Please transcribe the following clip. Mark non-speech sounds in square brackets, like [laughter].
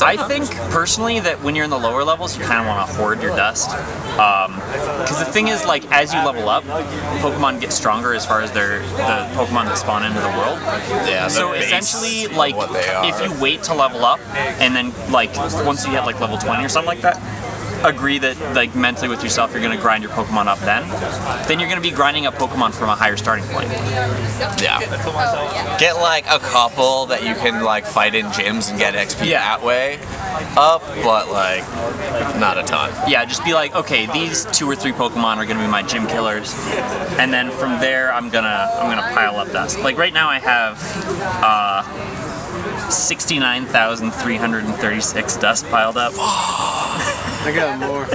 I think personally that when you're in the lower levels, you kind of want to hoard your dust. Um, because the thing is, like, as you level up, Pokemon get stronger as far as their the Pokemon that spawn into the world. Yeah. So essentially, like, what they are. if you wait to level up, and then like once you hit like level 20 or something like that, agree that like mentally with yourself you're gonna grind your Pokemon up then, then you're gonna be grinding up Pokemon from a higher starting point. yeah. Get like a couple that you can like fight in gyms and get XP Yeah. that way up, but like not a ton. Yeah, just be like, okay, these two or three Pokemon are gonna be my gym killers, and then from there I'm gonna I'm gonna pile up dust. Like right now I have uh, 69,336 dust piled up. [gasps] I got more.